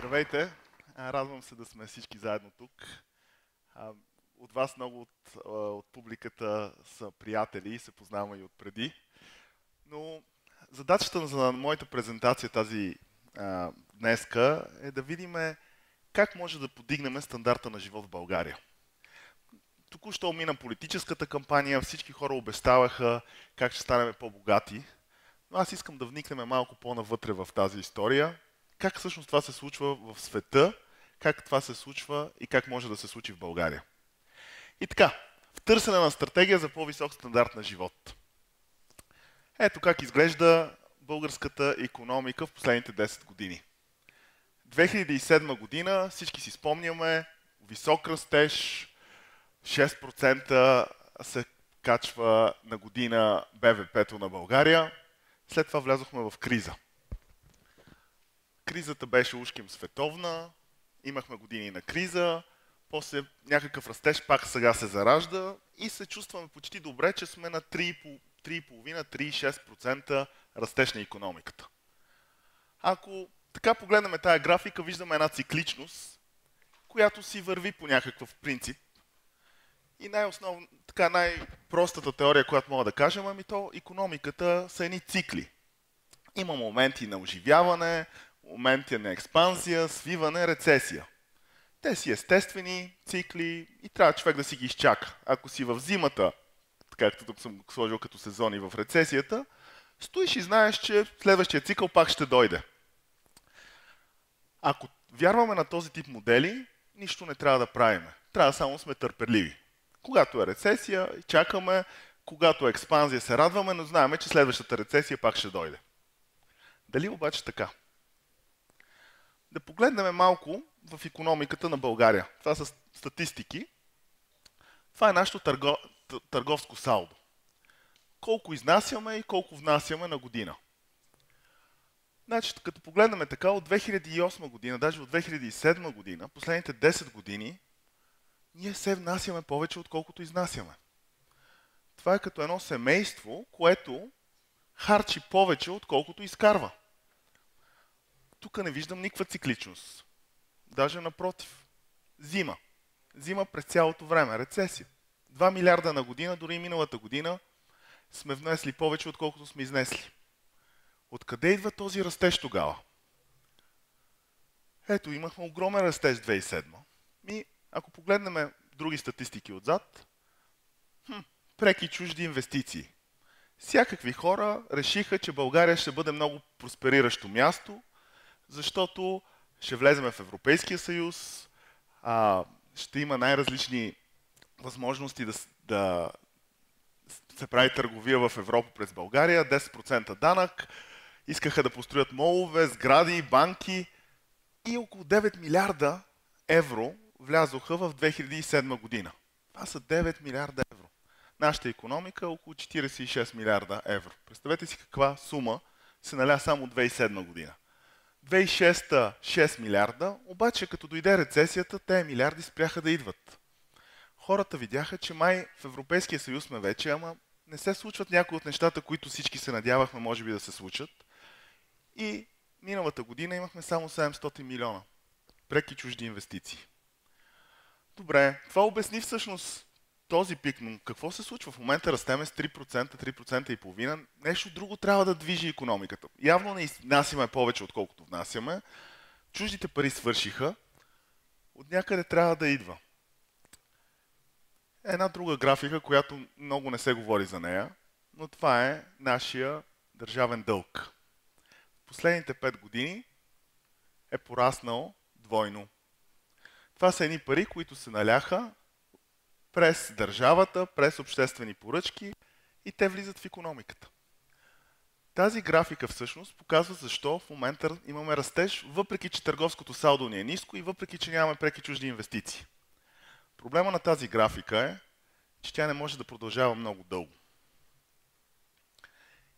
Здравейте! Радвам се да сме всички заедно тук. От вас много от, от публиката са приятели и се познаваме и отпреди. Но задачата за моята презентация тази а, днеска е да видим как може да подигнем стандарта на живот в България. Току-що мина политическата кампания, всички хора обещаваха как ще станем по-богати, но аз искам да вникнем малко по-навътре в тази история, как всъщност това се случва в света, как това се случва и как може да се случи в България. И така, в търсене на стратегия за по-висок стандарт на живот. Ето как изглежда българската економика в последните 10 години. 2007 година, всички си спомняме, висок растеж, 6% се качва на година БВП-то на България. След това влязохме в криза. Кризата беше ушким световна, имахме години на криза, после някакъв растеж пак сега се заражда и се чувстваме почти добре, че сме на 3,5-3,6% растеж на економиката. Ако така погледнем тая графика, виждаме една цикличност, която си върви по някакъв принцип. И най-основно, така най-простата теория, която мога да кажем, ами то економиката са едни цикли. Има моменти на оживяване, моменти на експанзия, свиване, рецесия. Те си естествени цикли и трябва човек да си ги изчака. Ако си в зимата, както тук съм сложил като сезони в рецесията, стоиш и знаеш, че следващия цикъл пак ще дойде. Ако вярваме на този тип модели, нищо не трябва да правим. Трябва само сме търпеливи. Когато е рецесия, чакаме, когато е експанзия, се радваме, но знаем, че следващата рецесия пак ще дойде. Дали обаче така? Да погледнем малко в економиката на България. Това са статистики. Това е нашето търго... търговско салдо. Колко изнасяме и колко внасяме на година. Значи, като погледнем така, от 2008 година, даже от 2007 година, последните 10 години, ние се внасяме повече, отколкото изнасяме. Това е като едно семейство, което харчи повече, отколкото изкарва. Тук не виждам никаква цикличност. Даже напротив. Зима. Зима през цялото време. Рецесия. 2 милиарда на година, дори миналата година, сме внесли повече, отколкото сме изнесли. Откъде идва този растеж тогава? Ето, имахме огромен растеж 2007. И ако погледнем други статистики отзад, хм, преки чужди инвестиции. Всякакви хора решиха, че България ще бъде много проспериращо място, защото ще влезем в Европейския съюз, а, ще има най-различни възможности да, да се прави търговия в Европа през България, 10% данък, искаха да построят молове, сгради, банки и около 9 милиарда евро влязоха в 2007 година. Това са 9 милиарда евро. Нашата економика е около 46 милиарда евро. Представете си каква сума се наля само 2007 година. 2006 6 милиарда, обаче като дойде рецесията, те милиарди спряха да идват. Хората видяха, че май в Европейския съюз сме вече, ама не се случват някои от нещата, които всички се надявахме, може би да се случат. И миналата година имахме само 700 милиона преки чужди инвестиции. Добре, това обясни всъщност този пик, но какво се случва? В момента растеме с 3%, 3% и половина. Нещо друго трябва да движи економиката. Явно не изнасяме повече, отколкото внасяме. Чуждите пари свършиха. От някъде трябва да идва. Една друга графика, която много не се говори за нея, но това е нашия държавен дълг. Последните 5 години е пораснал двойно. Това са едни пари, които се наляха през държавата, през обществени поръчки и те влизат в економиката. Тази графика всъщност показва защо в момента имаме растеж, въпреки че търговското салдо ни е ниско и въпреки че нямаме преки чужди инвестиции. Проблема на тази графика е, че тя не може да продължава много дълго.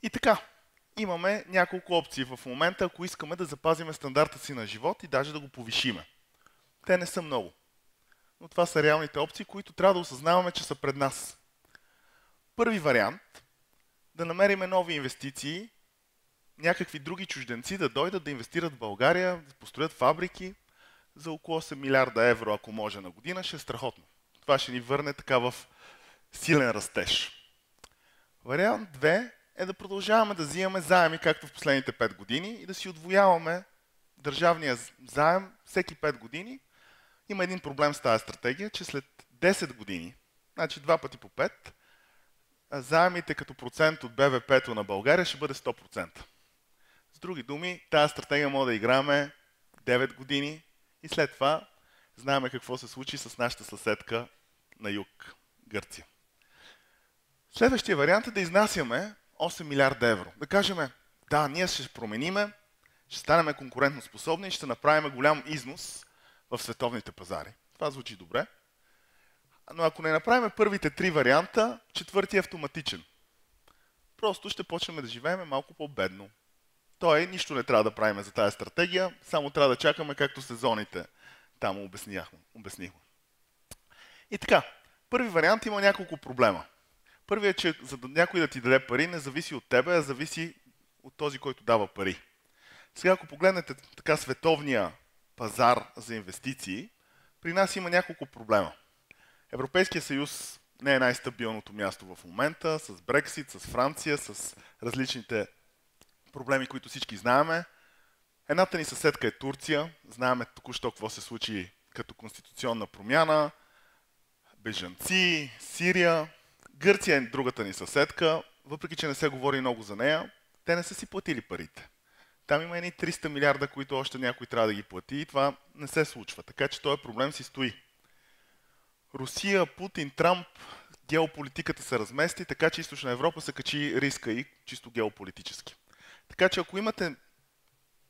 И така, имаме няколко опции в момента, ако искаме да запазиме стандарта си на живот и даже да го повишиме. Те не са много но това са реалните опции, които трябва да осъзнаваме, че са пред нас. Първи вариант да намериме нови инвестиции, някакви други чужденци да дойдат да инвестират в България, да построят фабрики за около 8 милиарда евро, ако може на година, ще е страхотно. Това ще ни върне така в силен растеж. Вариант 2 е да продължаваме да взимаме заеми, както в последните 5 години, и да си отвояваме държавния заем всеки 5 години. Има един проблем с тази стратегия, че след 10 години, значи два пъти по 5, заемите като процент от БВП-то на България ще бъде 100%. С други думи, тази стратегия може да играме 9 години и след това знаем какво се случи с нашата съседка на юг, Гърция. Следващия вариант е да изнасяме 8 милиарда евро. Да кажем, да, ние ще промениме, ще станем конкурентно способни ще направим голям износ в световните пазари. Това звучи добре. Но ако не направим първите три варианта, четвърти е автоматичен. Просто ще почнем да живеем малко по-бедно. Той нищо не трябва да правим за тази стратегия, само трябва да чакаме както сезоните там обяснихме. И така, първи вариант има няколко проблема. Първият е, че за да някой да ти даде пари, не зависи от тебе, а зависи от този, който дава пари. Сега, ако погледнете така световния пазар за инвестиции, при нас има няколко проблема. Европейския съюз не е най-стабилното място в момента, с Брексит, с Франция, с различните проблеми, които всички знаеме. Едната ни съседка е Турция. Знаеме току-що какво се случи като конституционна промяна. Бежанци, Сирия. Гърция е другата ни съседка. Въпреки, че не се говори много за нея, те не са си платили парите. Там има едни 300 милиарда, които още някой трябва да ги плати и това не се случва. Така че този проблем си стои. Русия, Путин, Трамп, геополитиката се размести, така че Източна Европа се качи риска и чисто геополитически. Така че ако имате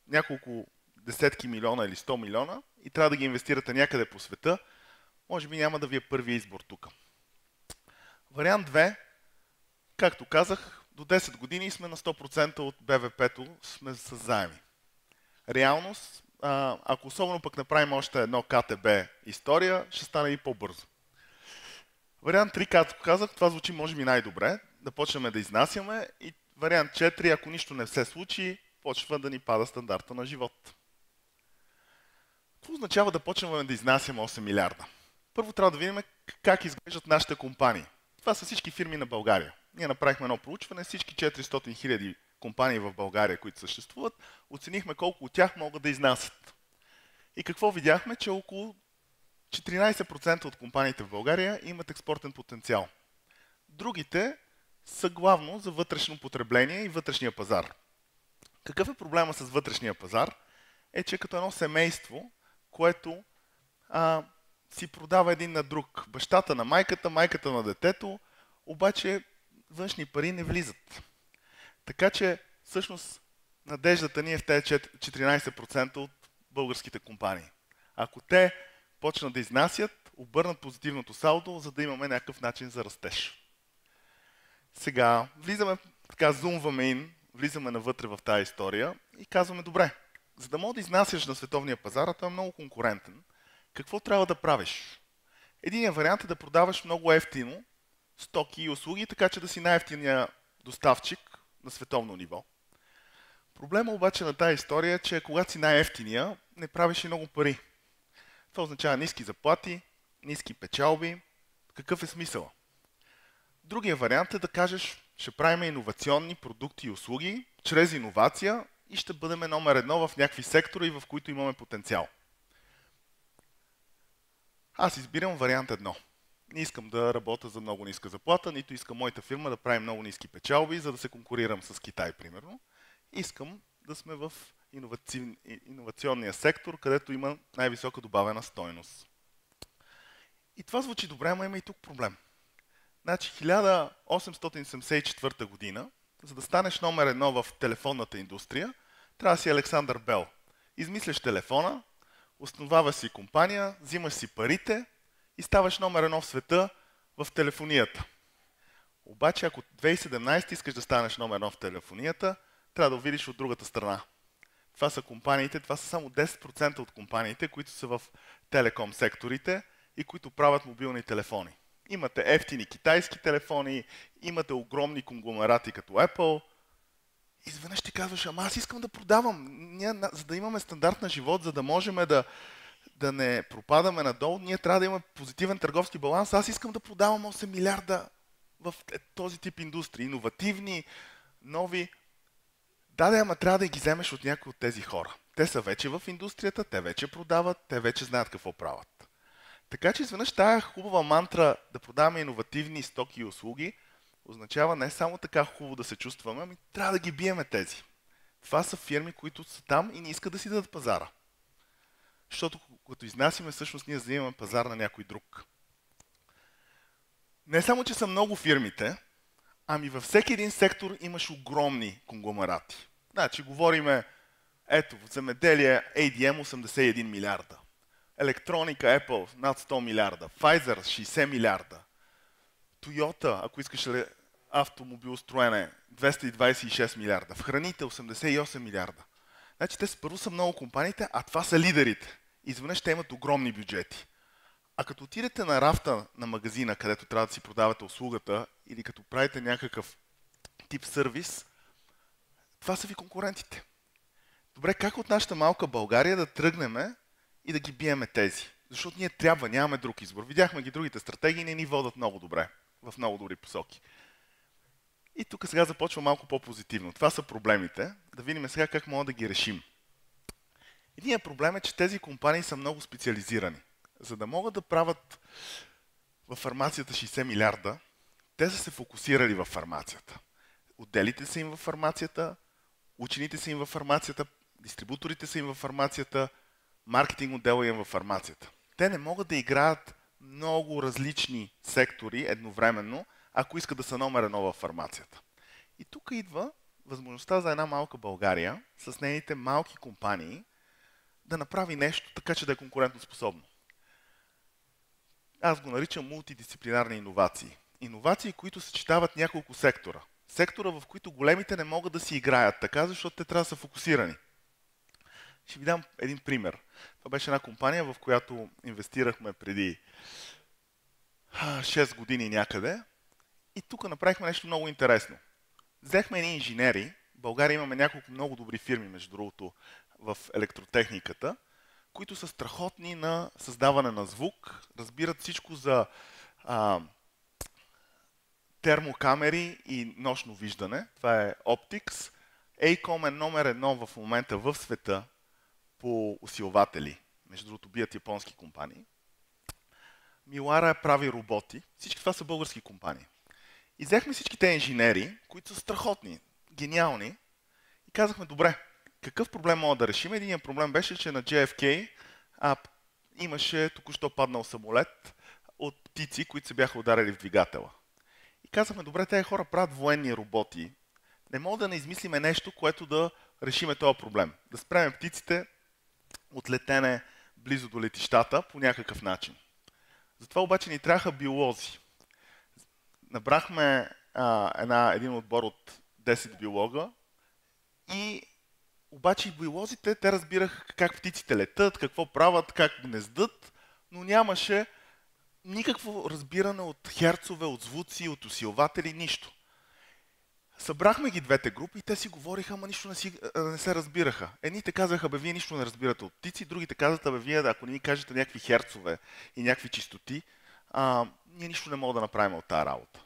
няколко десетки милиона или 100 милиона и трябва да ги инвестирате някъде по света, може би няма да ви е първи избор тук. Вариант 2, както казах, до 10 години сме на 100% от БВП-то сме с заеми. Реалност, ако особено пък направим още едно КТБ история, ще стане и по-бързо. Вариант 3, както казах, това звучи може би най-добре, да почнем да изнасяме и вариант 4, ако нищо не се случи, почва да ни пада стандарта на живот. Какво означава да почнем да изнасяме 8 милиарда? Първо трябва да видим как изглеждат нашите компании. Това са всички фирми на България. Ние направихме едно проучване, всички 400 хиляди компании в България, които съществуват, оценихме колко от тях могат да изнасят. И какво видяхме? Че около 14% от компаниите в България имат експортен потенциал. Другите са главно за вътрешно потребление и вътрешния пазар. Какъв е проблема с вътрешния пазар? Е, че като едно семейство, което а, си продава един на друг. Бащата на майката, майката на детето, обаче външни пари не влизат. Така че, всъщност, надеждата ни е в тези 14% от българските компании. Ако те почнат да изнасят, обърнат позитивното салдо, за да имаме някакъв начин за растеж. Сега, влизаме, така зумваме ин, влизаме навътре в тази история и казваме, добре, за да мога да изнасяш на световния пазар, а той е много конкурентен, какво трябва да правиш? Единият вариант е да продаваш много ефтино стоки и услуги, така че да си най-ефтиния доставчик на световно ниво. Проблема обаче на тази история е, че когато си най-ефтиния, не правиш и много пари. Това означава ниски заплати, ниски печалби. Какъв е смисъл? Другия вариант е да кажеш, ще правим иновационни продукти и услуги чрез иновация и ще бъдем номер едно в някакви сектори, в които имаме потенциал. Аз избирам вариант едно. Не искам да работя за много ниска заплата, нито искам моята фирма да прави много ниски печалби, за да се конкурирам с Китай, примерно. Искам да сме в иновационния сектор, където има най-висока добавена стойност. И това звучи добре, ама има и тук проблем. Значи 1874 година, за да станеш номер едно в телефонната индустрия, трябва да си Александър Бел. Измисляш телефона, основаваш си компания, взимаш си парите и ставаш номер едно в света в телефонията. Обаче, ако 2017 искаш да станеш номер едно в телефонията, трябва да видиш от другата страна. Това са компаниите, това са само 10% от компаниите, които са в телеком секторите и които правят мобилни телефони. Имате ефтини китайски телефони, имате огромни конгломерати като Apple. Изведнъж ти казваш, ама аз искам да продавам. Ние, за да имаме стандарт на живот, за да можем да, да не пропадаме надолу, ние трябва да имаме позитивен търговски баланс. Аз искам да продавам 8 милиарда в е, този тип индустрии. Иновативни, нови. Да, да, ама трябва да ги вземеш от някои от тези хора. Те са вече в индустрията, те вече продават, те вече знаят какво правят. Така че изведнъж тая хубава мантра да продаваме иновативни стоки и услуги означава не само така хубаво да се чувстваме, ами трябва да ги биеме тези. Това са фирми, които са там и не искат да си дадат пазара. Защото като изнасяме, всъщност ние взимаме пазар на някой друг. Не само, че са много фирмите, ами във всеки един сектор имаш огромни конгломерати. Значи, говориме, ето, в земеделие ADM 81 милиарда. Електроника Apple над 100 милиарда. Pfizer 60 милиарда. Toyota, ако искаш автомобилостроене, 226 милиарда. В храните 88 милиарда. Значи те първо са много компаниите, а това са лидерите. Изведнъж те имат огромни бюджети. А като отидете на рафта на магазина, където трябва да си продавате услугата, или като правите някакъв тип сервис, това са ви конкурентите. Добре, как от нашата малка България да тръгнем и да ги биеме тези? Защото ние трябва, нямаме друг избор. Видяхме ги другите стратегии, не ни водят много добре, в много добри посоки. И тук сега започва малко по-позитивно. Това са проблемите. Да видим сега как мога да ги решим. Единият проблем е, че тези компании са много специализирани. За да могат да правят в фармацията 60 милиарда, те са се фокусирали в фармацията. Отделите са им в фармацията, учените са им в фармацията, дистрибуторите са им в фармацията, маркетинг отдела им в фармацията. Те не могат да играят много различни сектори едновременно, ако искат да са номер едно в фармацията. И тук идва възможността за една малка България с нейните малки компании да направи нещо така, че да е конкурентно способно. Аз го наричам мултидисциплинарни иновации. Иновации, които съчетават няколко сектора. Сектора, в които големите не могат да си играят така, защото те трябва да са фокусирани. Ще ви дам един пример. Това беше една компания, в която инвестирахме преди 6 години някъде. И тук направихме нещо много интересно. Взехме едни инженери. В България имаме няколко много добри фирми, между другото, в електротехниката, които са страхотни на създаване на звук, разбират всичко за а, термокамери и нощно виждане. Това е Optics. ACOM е номер едно в момента в света по усилватели. Между другото, бият японски компании. Милара прави роботи. Всички това са български компании. И взехме всички те инженери, които са страхотни, гениални, и казахме, добре, какъв проблем мога да решим? Единият проблем беше, че на JFK а, имаше току-що паднал самолет от птици, които се бяха ударили в двигателя. И казахме, добре, тези хора правят военни роботи. Не мога да не измислиме нещо, което да решиме този проблем. Да спреме птиците от летене близо до летищата по някакъв начин. Затова обаче ни трябваха биолози. Набрахме а, една, един отбор от 10 биолога и обаче и биолозите, те разбираха как птиците летат, какво правят, как гнездат, но нямаше никакво разбиране от херцове, от звуци, от усилватели, нищо. Събрахме ги двете групи и те си говориха, ама нищо не, си, не се разбираха. Едните казаха, бе, вие нищо не разбирате от птици, другите казаха, бе, вие, ако не ни кажете някакви херцове и някакви чистоти, а, ние нищо не можем да направим от тази работа.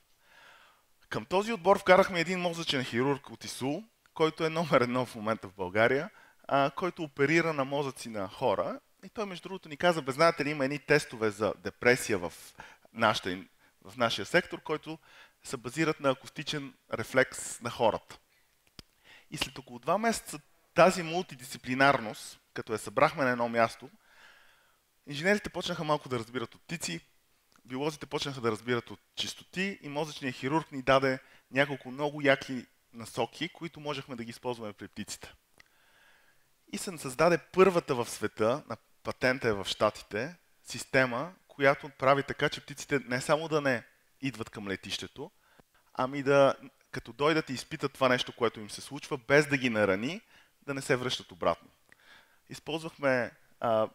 Към този отбор вкарахме един мозъчен хирург от ИСУЛ, който е номер едно в момента в България, а, който оперира на мозъци на хора. И той, между другото, ни каза, бе, знаете ли, има едни тестове за депресия в, нашата, в нашия сектор, който се базират на акустичен рефлекс на хората. И след около два месеца тази мултидисциплинарност, като я събрахме на едно място, инженерите почнаха малко да разбират от птици, биолозите почнаха да разбират от чистоти и мозъчният хирург ни даде няколко много яки насоки, които можехме да ги използваме при птиците. И се създаде първата в света, на патента е в Штатите, система, която прави така, че птиците не само да не идват към летището, ами да, като дойдат и изпитат това нещо, което им се случва, без да ги нарани, да не се връщат обратно. Използвахме а,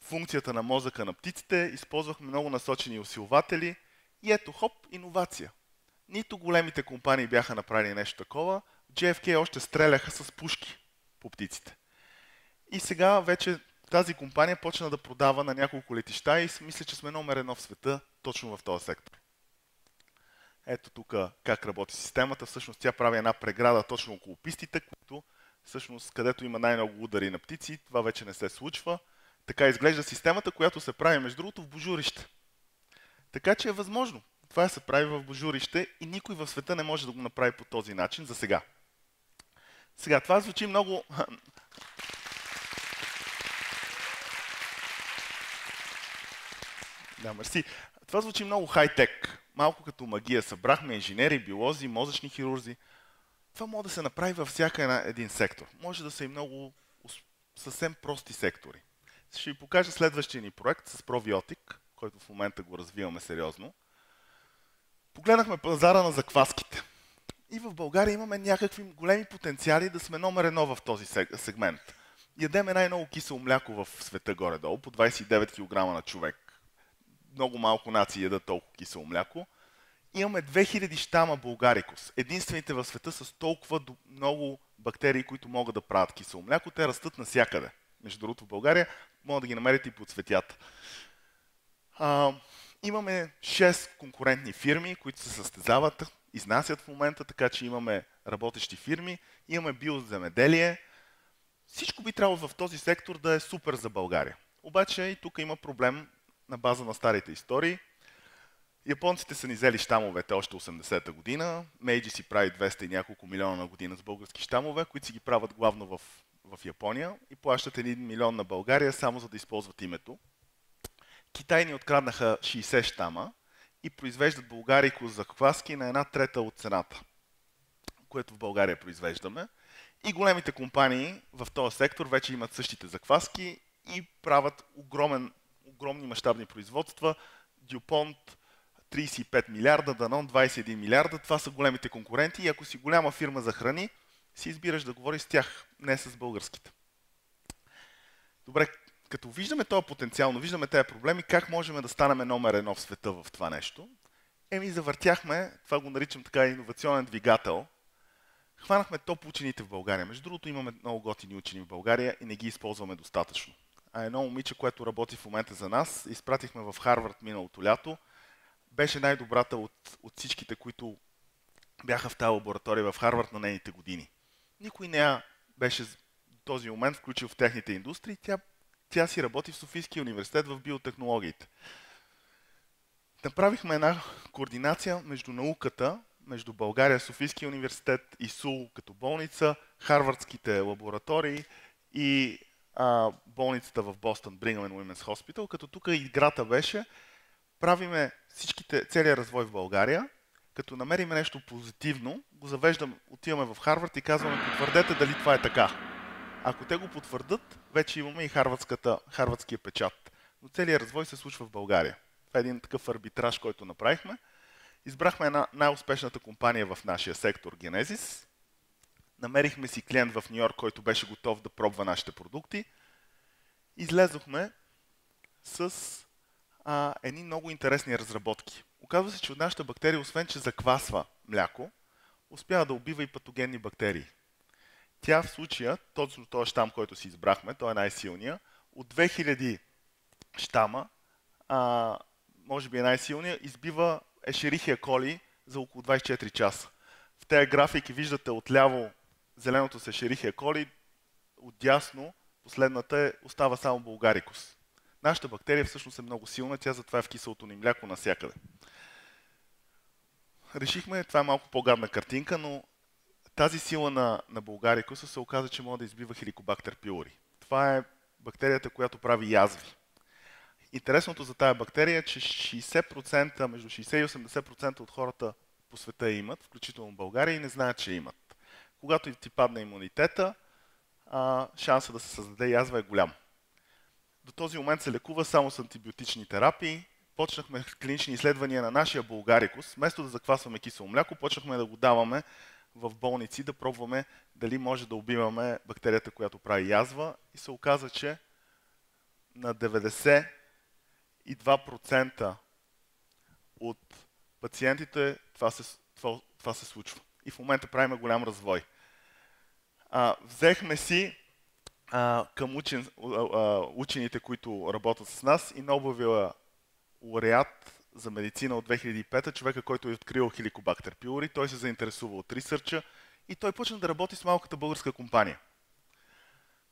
функцията на мозъка на птиците, използвахме много насочени усилватели и ето, хоп, иновация. Нито големите компании бяха направили нещо такова, JFK още стреляха с пушки по птиците. И сега вече тази компания почна да продава на няколко летища и мисля, че сме номер едно в света точно в този сектор. Ето тук как работи системата. Всъщност тя прави една преграда точно около пистите, които всъщност където има най-много удари на птици, това вече не се случва. Така изглежда системата, която се прави между другото в божурище. Така че е възможно. Това се прави в божурище и никой в света не може да го направи по този начин за сега. Сега, това звучи много... Да, мерси. Това звучи много хай-тек. Малко като магия. Събрахме инженери, биолози, мозъчни хирурзи. Това може да се направи във всяка една, един сектор. Може да са и много съвсем прости сектори. Ще ви покажа следващия ни проект с пробиотик, който в момента го развиваме сериозно. Погледнахме пазара на закваските. И в България имаме някакви големи потенциали да сме номер едно в този сегмент. Ядеме най-много кисело мляко в света горе-долу, по 29 кг на човек. Много малко нации ядат толкова кисело мляко. Имаме 2000 щама булгарикус. Единствените в света с толкова много бактерии, които могат да правят кисело мляко. Те растат навсякъде. Между другото в България може да ги намерите и по цветята. А, имаме 6 конкурентни фирми, които се състезават, изнасят в момента, така че имаме работещи фирми, имаме биоземеделие. Всичко би трябвало в този сектор да е супер за България. Обаче и тук има проблем на база на старите истории. Японците са ни взели щамовете още 80-та година. Мейджи си прави 200 и няколко милиона на година с български щамове, които си ги правят главно в, в Япония и плащат 1 милион на България само за да използват името. Китай ни откраднаха 60 щама и произвеждат българико закваски на една трета от цената, което в България произвеждаме. И големите компании в този сектор вече имат същите закваски и правят огромен, огромни мащабни производства. Дюпонт 35 милиарда, Данон 21 милиарда. Това са големите конкуренти и ако си голяма фирма за храни, си избираш да говориш с тях, не с българските. Добре, като виждаме този потенциал, но виждаме тези проблеми, как можем да станем номер едно в света в това нещо? Еми, завъртяхме, това го наричам така иновационен двигател. Хванахме топ учените в България. Между другото, имаме много готини учени в България и не ги използваме достатъчно. А едно момиче, което работи в момента за нас, изпратихме в Харвард миналото лято. Беше най-добрата от, от всичките, които бяха в тази лаборатория в Харвард на нейните години. Никой не я беше този момент включил в техните индустрии. Тя тя си работи в Софийския университет в биотехнологиите. Направихме една координация между науката, между България, Софийския университет и СУЛ като болница, Харвардските лаборатории и а, болницата в Бостон, Brigham and Women's Hospital, като тук играта беше правиме всичките, целият развой в България, като намериме нещо позитивно, го завеждаме, отиваме в Харвард и казваме, потвърдете дали това е така. Ако те го потвърдат, вече имаме и харватския печат. Но целият развой се случва в България. Това е един такъв арбитраж, който направихме. Избрахме една най-успешната компания в нашия сектор Genesis. Намерихме си клиент в Нью Йорк, който беше готов да пробва нашите продукти. Излезохме с а, едни много интересни разработки. Оказва се, че от нашата бактерия, освен че заквасва мляко, успява да убива и патогенни бактерии. Тя в случая, точно този щам, който си избрахме, той е най-силния, от 2000 щама, а, може би е най-силния, избива ешерихия коли за около 24 часа. В тези графики виждате отляво зеленото с ешерихия коли, отдясно последната е, остава само булгарикус. Нашата бактерия всъщност е много силна, тя затова е в киселото ни мляко навсякъде. Решихме, това е малко по-гадна картинка, но тази сила на, на Булгарикуса се оказа, че може да избива хеликобактер пилори. Това е бактерията, която прави язви. Интересното за тази бактерия е, че 60%, между 60 и 80% от хората по света имат, включително България, и не знаят, че имат. Когато ти падне имунитета, а, шанса да се създаде язва е голям. До този момент се лекува само с антибиотични терапии. Почнахме клинични изследвания на нашия булгарикус. Вместо да заквасваме кисело мляко, почнахме да го даваме в болници да пробваме дали може да убиваме бактерията, която прави язва и се оказа, че на 92% от пациентите това се, това, това се случва. И в момента правим голям развой. А, взехме си а, към учен, а, учените, които работят с нас и Нобеловия лауреат за медицина от 2005, човека, който е открил хеликобактер пилори, той се заинтересува от ресърча и той почна да работи с малката българска компания.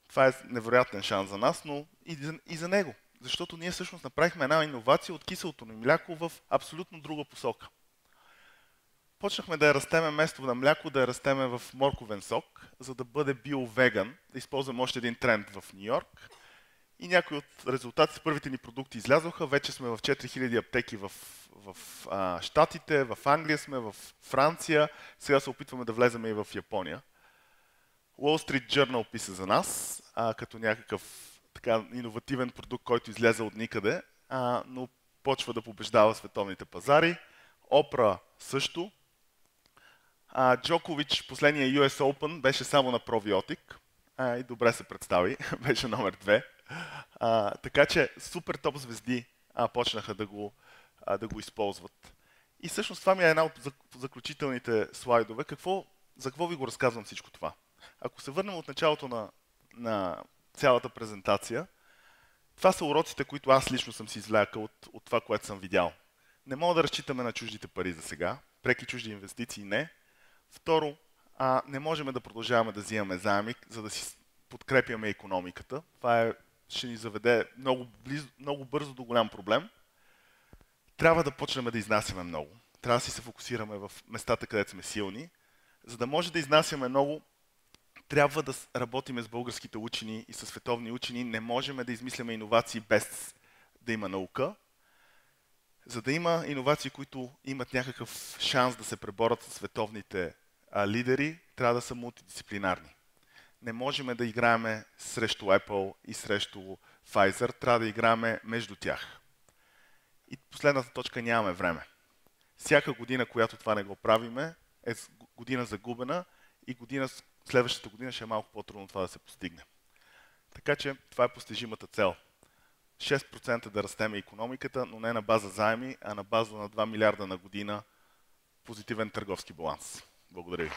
Това е невероятен шанс за нас, но и за, и за него. Защото ние всъщност направихме една иновация от киселото ни мляко в абсолютно друга посока. Почнахме да я растеме место на мляко, да я растеме в морковен сок, за да бъде биовеган, да използваме още един тренд в Нью Йорк. И някои от резултатите, първите ни продукти излязоха. Вече сме в 4000 аптеки в, в а, Штатите, в Англия сме, в Франция. Сега се опитваме да влеземе и в Япония. Wall Street Journal писа за нас, а, като някакъв така иновативен продукт, който излезе от никъде, а, но почва да побеждава световните пазари. Опра също. А, Джокович, последния US Open, беше само на пробиотик. А, и добре се представи, беше номер две. А, така че супер топ звезди а, почнаха да го, а, да го използват. И всъщност това ми е една от заключителните слайдове. Какво, за какво ви го разказвам всичко това? Ако се върнем от началото на, на цялата презентация, това са уроците, които аз лично съм си извлякал от, от това, което съм видял. Не мога да разчитаме на чуждите пари за сега. Преки чужди инвестиции не. Второ, а, не можем да продължаваме да взимаме заеми, за да си подкрепяме економиката. Това е, ще ни заведе много, близо, много бързо до голям проблем. Трябва да почнем да изнасяме много. Трябва да си се фокусираме в местата, където сме силни. За да може да изнасяме много, трябва да работиме с българските учени и с световни учени. Не можем да измисляме иновации без да има наука. За да има иновации, които имат някакъв шанс да се преборят с световните а, лидери, трябва да са мултидисциплинарни. Не можем да играеме срещу Apple и срещу Pfizer, трябва да играеме между тях. И последната точка нямаме време. Всяка година, която това не го правиме, е година загубена и година, следващата година ще е малко по-трудно това да се постигне. Така че това е постижимата цел. 6% да растеме економиката, но не на база заеми, а на база на 2 милиарда на година позитивен търговски баланс. Благодаря ви.